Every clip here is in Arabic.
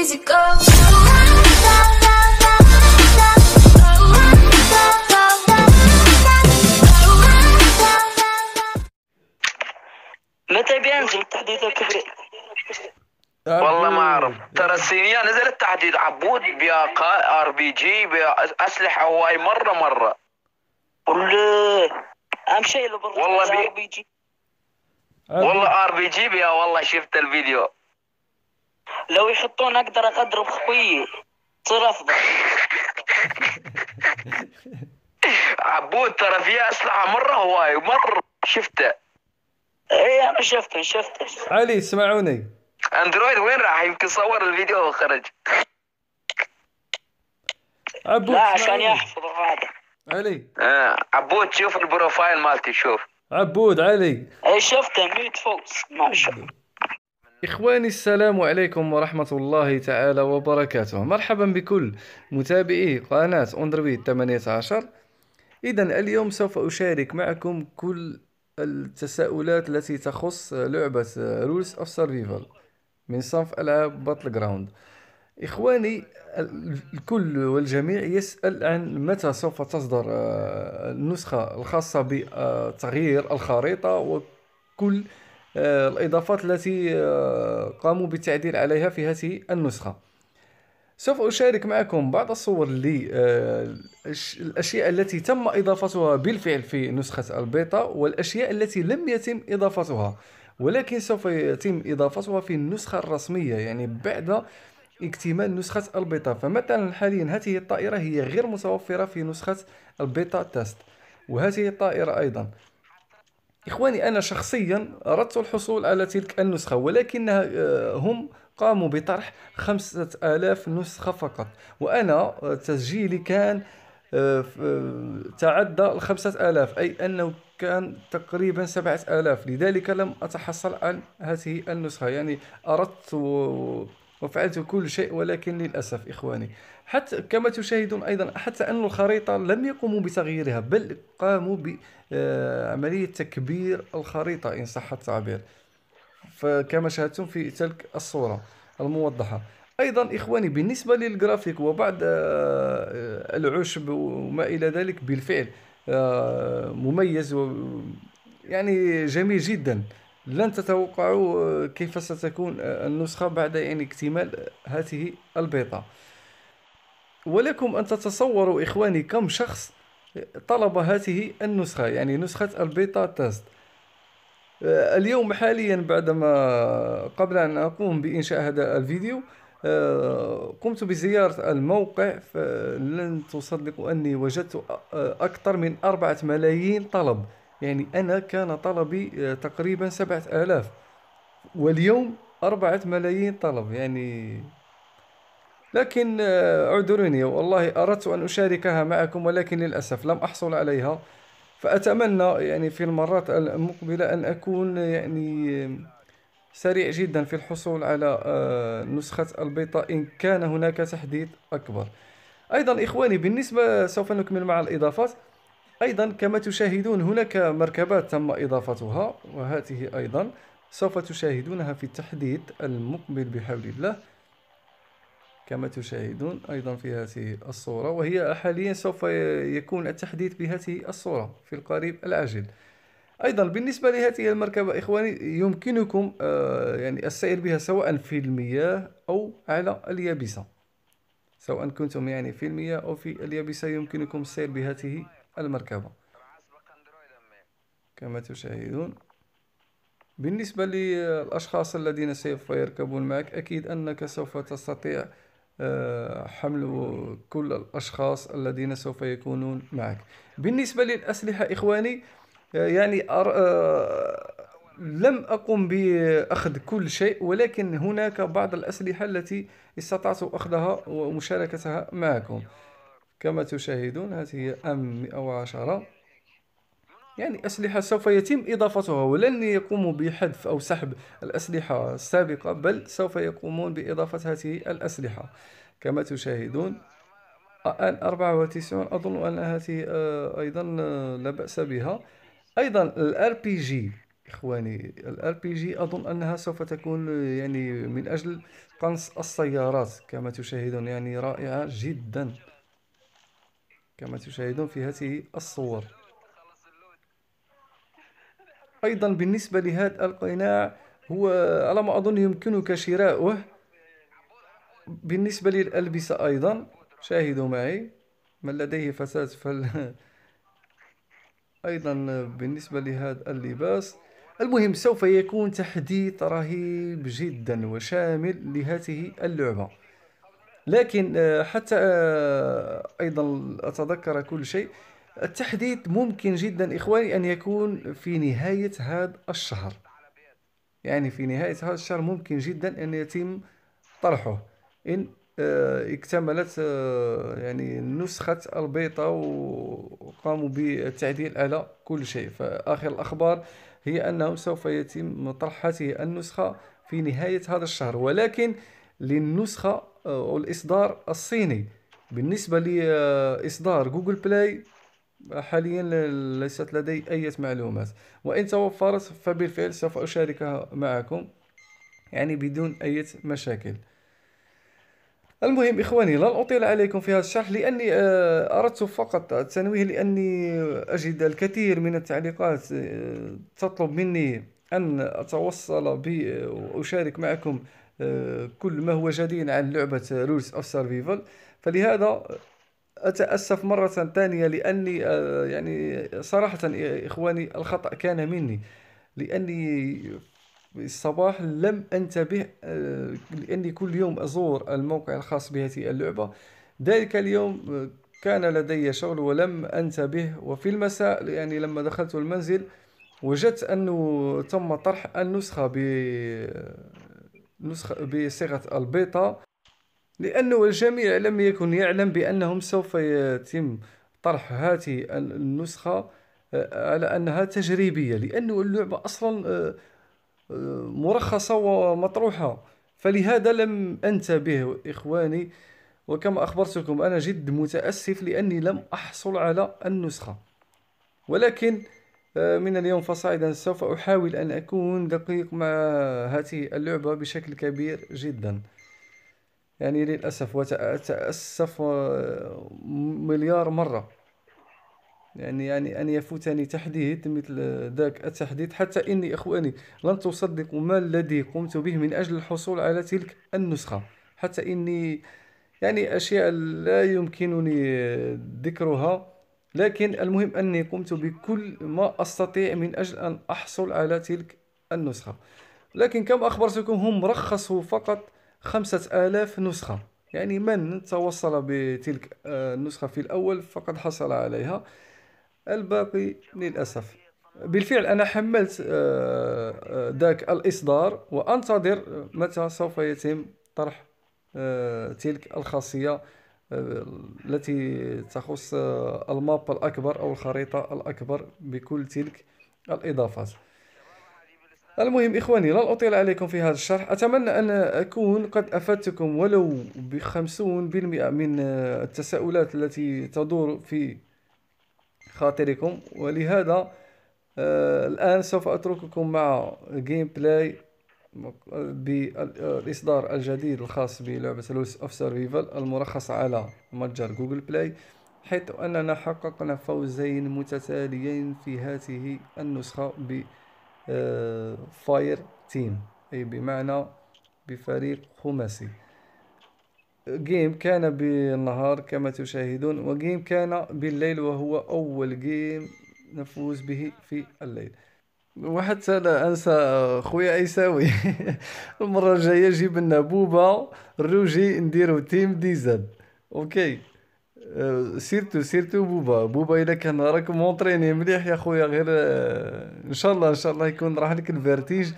easy go. متى بينزل التحديث الكبير؟ والله ما أعرف. ترى الصينيه نزلت تحديد عبود بيا ار بي جي بيا أسلحة هواي مرة مرة. ولا أهم شيء والله بي- بي جي والله ار بي جي بيا والله شفت الفيديو. لو يحطون أقدر أقدر بخويي تصير أفضل. عبود ترى فيها أسلحة مرة هواي مرة. شفته؟ اي أنا شفته شفته علي اسمعوني أندرويد وين راح؟ يمكن صور الفيديو وخرج عبود لا عشان. يحفظ هذا علي. آه. عبود شوف البروفايل مالتي شوف. عبود علي. اي شفته ميت فوكس ما شاء الله إخواني السلام عليكم ورحمة الله تعالى وبركاته. مرحبا بكل متابعي قناة Android 18 إذا اليوم سوف أشارك معكم كل التساؤلات التي تخص لعبة Rules of Survival من صنف ألعاب battleground إخواني ال- الكل والجميع يسأل عن متى سوف تصدر آه، النسخة الخاصة بتغيير الخريطة وكل الإضافات التي آه، قاموا بالتعديل عليها في هذه النسخة. سوف أشارك معكم بعض الصور للأشياء التي تم إضافتها بالفعل في نسخة البيتا والأشياء التي لم يتم إضافتها ولكن سوف يتم إضافتها في النسخة الرسمية يعني بعد اكتمال نسخة البيتا. فمثلا حاليا هذه الطائرة هي غير متوفرة في نسخة ال beta test وهذه الطائرة أيضا إخواني أنا شخصيا أردت الحصول على تلك النسخة ولكنها آه، هم قاموا بطرح خمسة آلاف نسخة فقط وأنا آه، تسجيلي كان آه، تعدى الخمسة آلاف أي أنه كان تقريبا سبعة آلاف لذلك لم أتحصل على هذه النسخة. يعني أردت وفعلت كل شيء ولكن للأسف إخواني حتى كما تشاهدون أيضا حتى أن الخريطة لم يقوموا بتغييرها بل قاموا بعملية تكبير الخريطة إن صح التعبير. فكما شاهدتم في تلك الصورة الموضحة. أيضا إخواني بالنسبة للجرافيك وبعض آه، العشب وما إلى ذلك بالفعل آه، مميز يعني جميل جدا. لن تتوقعوا آه، كيف ستكون النسخة بعد يعني اكتمال هذه البيتا ولكم أن تتصوروا إخواني كم شخص طلب هذه النسخة يعني نسخة ال beta test آه، اليوم حاليا بعدما قبل أن أقوم بإنشاء هذا الفيديو آه، قمت بزيارة الموقع فلن تصدقوا أني وجدت آه، أكثر من أربعة ملايين طلب. يعني أنا كان طلبي تقريبا سبعة آلاف. واليوم أربعة ملايين طلب. يعني لكن آه، اعذروني والله أردت أن أشاركها معكم ولكن للأسف لم أحصل عليها. فأتمنى يعني في المرات المقبلة أن أكون يعني سريع جدا في الحصول على آه، نسخة البيتا إن كان هناك تحديث أكبر. أيضا إخواني بالنسبة سوف نكمل مع الإضافات. أيضا كما تشاهدون هناك مركبات تم إضافتها وهذه أيضا سوف تشاهدونها في التحديث المقبل بحول الله. كما تشاهدون أيضا في هذه الصورة وهي حاليا سوف يكون التحديث بهذه الصورة في القريب العاجل. أيضا بالنسبة لهذه المركبة إخواني يمكنكم آه، يعني السير بها سواء في المياه أو على اليابسة. سواء كنتم يعني في المياه أو في اليابسة يمكنكم السير بهذه المركبة. كما تشاهدون بالنسبة للأشخاص الذين سوف يركبون معك أكيد أنك سوف تستطيع حمل كل الأشخاص الذين سوف يكونون معك. بالنسبة للأسلحة إخواني آه، يعني أر... آه، لم أقم بأخذ كل شيء ولكن هناك بعض الأسلحة التي استطعت أخذها ومشاركتها معكم. كما تشاهدون هذه هي M 110 يعني أسلحة سوف يتم إضافتها ولن يقوموا بحذف أو سحب الأسلحة السابقة بل سوف يقومون بإضافة هذه الأسلحة. كما تشاهدون الآن 94 أظن أن هذه آه، أيضا آه، لا بأس بها. أيضا ال RPG إخواني ال RPG أظن أنها سوف تكون يعني من أجل قنص السيارات كما تشاهدون يعني رائعة جدا. كما تشاهدون في هذه الصور. أيضا بالنسبة لهذا القناع هو على ما أظن يمكنك شراؤه. بالنسبة للألبسة أيضا شاهدوا معي. من لديه فتاة فل أيضا بالنسبة لهذا اللباس. المهم سوف يكون تحديث رهيب جدا وشامل لهذه اللعبة. لكن آه، حتى آه، أيضا أتذكر كل شيء. التحديث ممكن جدا إخواني أن يكون في نهاية هذا الشهر. يعني في نهاية هذا الشهر ممكن جدا أن يتم طرحه. إن آه، اكتملت آه، يعني نسخة البيتا وقاموا بالتعديل على كل شيء. فآخر الأخبار هي أنه سوف يتم طرح هذه النسخة في نهاية هذا الشهر. ولكن للنسخة آه، أو الإصدار الصيني. بالنسبة لإصدار جوجل بلاي حاليا ليست لدي أي معلومات. وإن توفرت فبالفعل سوف أشاركها معكم يعني بدون أي مشاكل. المهم إخواني لن أطيل عليكم في هذا الشرح لأني آه، أردت فقط التنويه لأني أجد الكثير من التعليقات آه، تطلب مني أن أتوصل وأشارك معكم آه، كل ما هو جديد عن لعبة Rules of Survival فلهذا أتأسف مرة ثانية لأني آه، يعني صراحة إخواني الخطأ كان مني لأني الصباح لم أنتبه آه، لأني كل يوم أزور الموقع الخاص بهذه اللعبة. ذلك اليوم آه، كان لدي شغل ولم أنتبه وفي المساء يعني لما دخلت المنزل وجدت أنه تم طرح النسخة ب نسخة بصيغة البيتا. لأنه الجميع لم يكن يعلم بأنهم سوف يتم طرح هذه النسخة آه، على أنها تجريبية لأنه اللعبة أصلا آه، آه، مرخصة ومطروحة. فلهذا لم أنتبه إخواني وكما أخبرتكم أنا جد متأسف لأني لم أحصل على النسخة. ولكن من اليوم فصاعدا سوف أحاول أن أكون دقيق مع هذه اللعبة بشكل كبير جدا. يعني للأسف وأتأسف آه، مليار مرة. يعني يعني أن يفوتني تحديث مثل ذاك التحديث حتى إني إخواني لن تصدقوا ما الذي قمت به من أجل الحصول على تلك النسخة. حتى إني يعني أشياء لا يمكنني ذكرها لكن المهم أني قمت بكل ما أستطيع من أجل أن أحصل على تلك النسخة. لكن كما أخبرتكم هم رخصوا فقط خمسة آلاف نسخة. يعني من توصل بتلك آه، النسخة في الأول فقد حصل عليها. الباقي للأسف. بالفعل أنا حملت آه، آه، ذاك الإصدار وأنتظر متى سوف يتم طرح تلك الخاصية التي تخص الماب الأكبر أو الخريطة الأكبر بكل تلك الإضافات. المهم إخواني لن أطيل عليكم في هذا الشرح. أتمنى أن أكون قد أفدتكم ولو بخمسون بالمئة من التساؤلات التي تدور في خاطركم. ولهذا آه، الآن سوف أترككم مع gameplay بالإصدار الجديد الخاص بلعبة Rules of Survival المرخصة على متجر جوجل بلاي حيث أننا حققنا فوزين متتاليين في هذه النسخة ب fireteam أي بمعنى بفريق خماسي. game كان بالنهار كما تشاهدون و game كان بالليل وهو أول game نفوز به في الليل. وحتى لا أنسى خويا عيساوي. المرة الجاية جيب لنا بوبا الروجي نديرو team DZ أوكي. أه، سيرتو سيرتو بوبا بوبا إلا كان راك مونطريني مليح يا خويا غير ان شاء الله ان شاء الله يكون راح لك ال vertige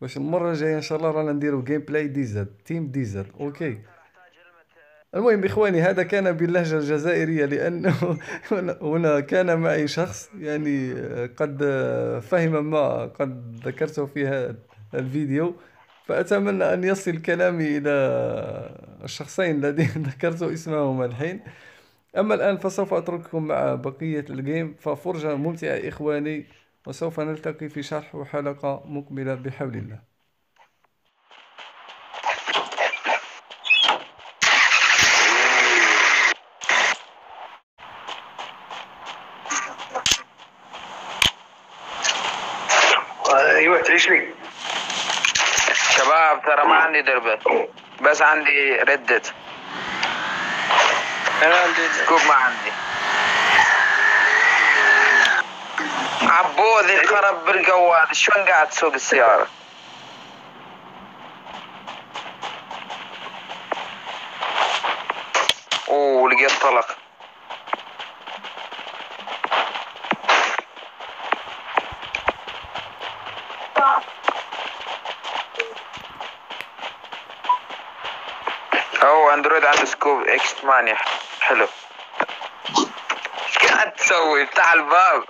باش المرة الجاية إن شاء الله رانا نديرو gameplay DZ team DZ okay المهم إخواني هذا كان باللهجة الجزائرية لأنه هنا- كان معي شخص يعني أه، قد أه، فهم ما قد ذكرته في الفيديو. فأتمنى أن يصل كلامي إلى الشخصين الذين ذكرت اسمهما الحين. أما الآن فسوف أترككم مع بقية الجيم ففرجة ممتعة إخواني وسوف نلتقي في شرح وحلقة مقبلة بحول الله. أيوه تعيش لي. شباب ترى ما عندي دربت بس عندي ردت أنا عندي سكوب ما عندي عبودي خرب بالجوال شلون قاعد تسوق السيارة اوه لقيت طلق اوه Android عنده scope X 8 حلو إيش قاعد تسوي افتح الباب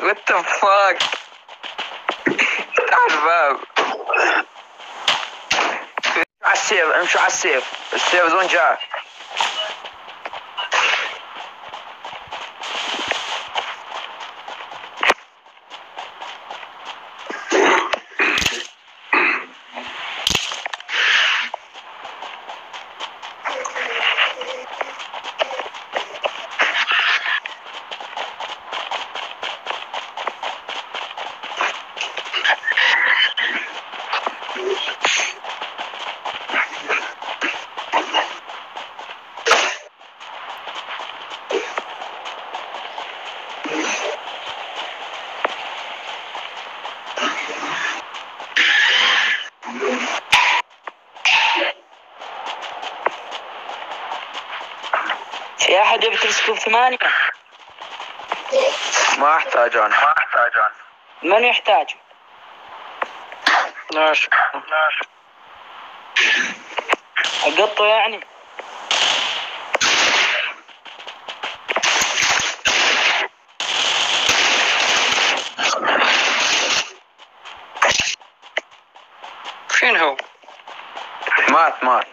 what the fuck افتح الباب على ال safe امشوا على ال safe ال safe zone جاء في سكوب ثمانية ما احتاج أنا ما احتاج أنا من يحتاج؟ ماشي أقطه يعني؟ فين هو؟ مات مات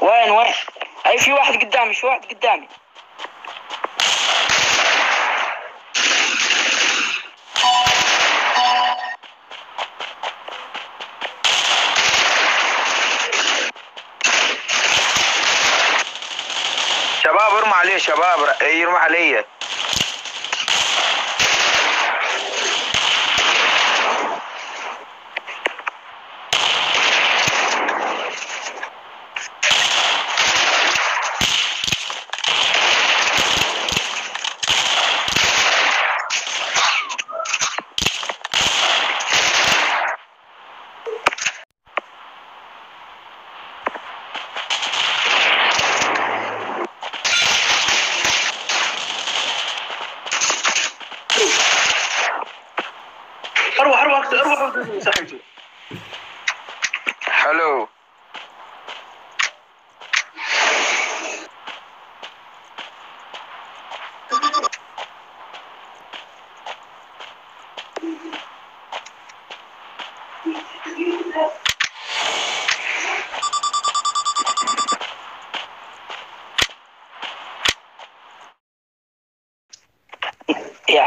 وين وين اي في واحد قدامي في واحد قدامي. شباب ارمى عليه شباب. ر- يرمى علي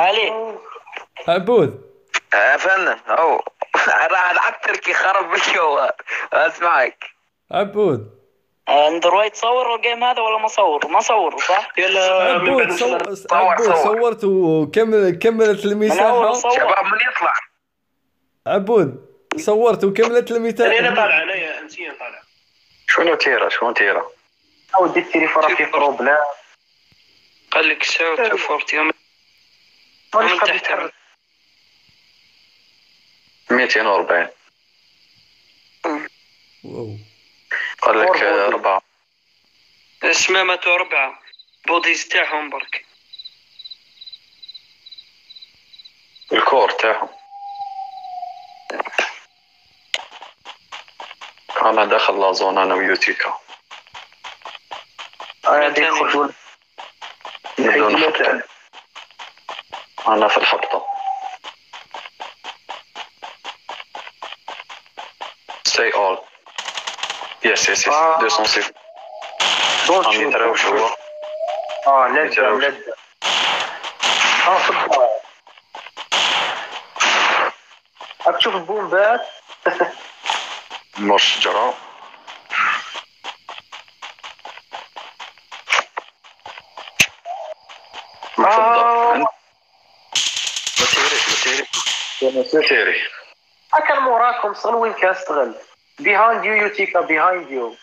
علي. عبود. يا فنان أو. التركي خرب بالجوال أسمعك. عبود. أندرويد صور الجيم هذا ولا ما صور؟ ما صور صح؟ يلا عبود بعد صو... الصلاة. عبود صور. صورت وكمل كملت صور. شباب من يطلع. عبود صورت وكملت أنا المساحة طالع أنا انسيا طالع. شنو تيرا شنو تيرا ودي التليفون في بروبلام قال لك سويت فورت يوم مانيش 240 واو. قال لك أربعة. اسمه أربعة. بوديز تاعهم برك. الكور تاعهم. أنا داخل لازون أنا ويوتيكا. أنا ديك بدون حتى أنا في الحبطة stay all. Yes yes yes. آه. 206 دونت عم يتراوش هو؟ آه لذة. لذة. آه في الدار راك تشوف البومبات مر الشجرة تيري هكا موراكم صغل وين كاستغل behind you يوتيكا behind you.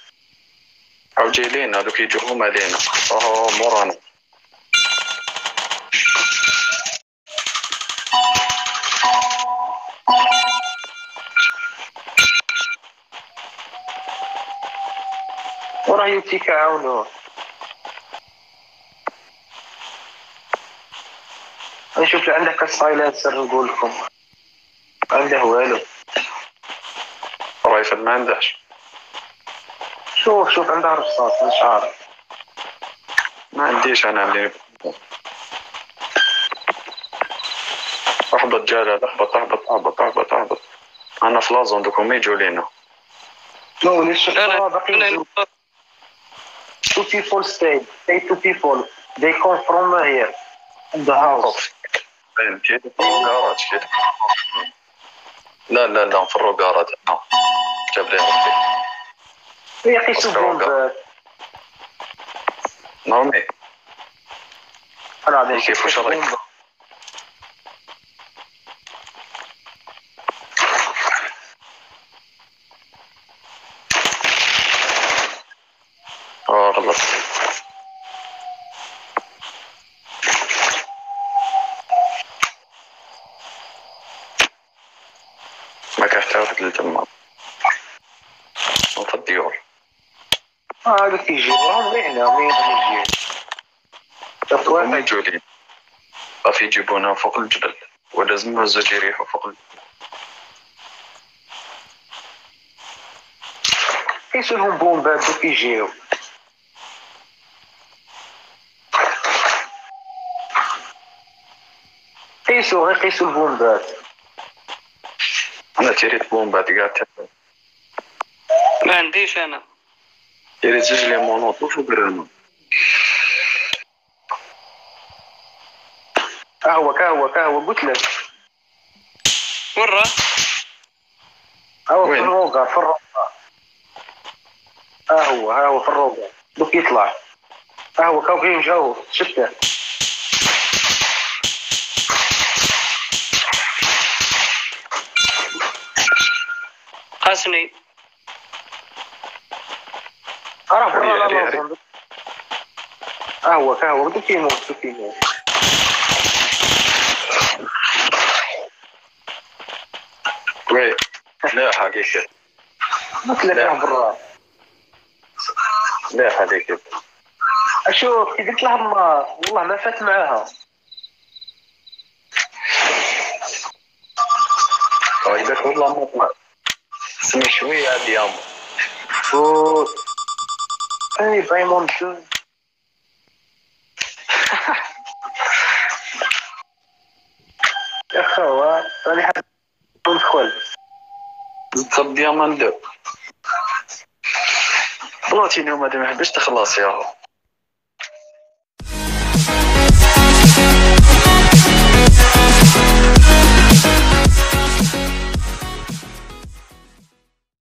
أو جاي لينا دوك يجوا هما لينا. اهو مورانا. وراه يوتيكا عاونوه نشوف عندك السايلنسر نقول لكم. عنده والو رايفل ما عندهش شوف شوف عنده رصاص مش عارف. ما عنديش أنا اللي أحبط جلال أحبط أحبط أحبط أحبط أحبط. أنا في لازون دوكم ما يجوا لينا. نو ليش باقي يجوا. two people stay. Stay two people. They come from here. In the house. كيف؟ لا لا لا نفروا جاراج آه جاب لي ربي. أوكي. بومبات نورمي. أنا عادي كيف؟ رأيك؟ آه غلط ما كان احتاج للجمال وفي الديور آه هذا تيجي وراهم هنا مين يجي لي خاف يجيبونا فوق الجبل ولازم الزوج يريحوا فوق الجبل قيسوا لهم بومبات يجيو قيسوا غير قيسوا البومبات أنا تيريت بومبات قاعد ما عنديش أنا. تيريت زوج لي مونوط وفوق الرمل قهوة قهوة قهوة قلت لك ورا قهوة في وين؟ الروقة في الروقة. قهوة قهوة في الروقة. دوك يطلع. قهوة قهوة كيف جو شفته. قاسني برا. أظن. قهوة قهوة دوك يموت دوك يموت. لا حقيقة. لا. برا لا حقيقة. أشوف كي قلت لها ما والله ما فات معاها ويدك والله ما. طلع اسمي شوية هادي يا و اي بايمون دو يا خوا راني ندخل تصب ديامون دو بلاتينيوم هادي ما حبش تخلص يا هو